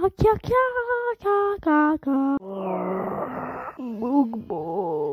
Kya kya kya kya, ka, ka. Boogbo.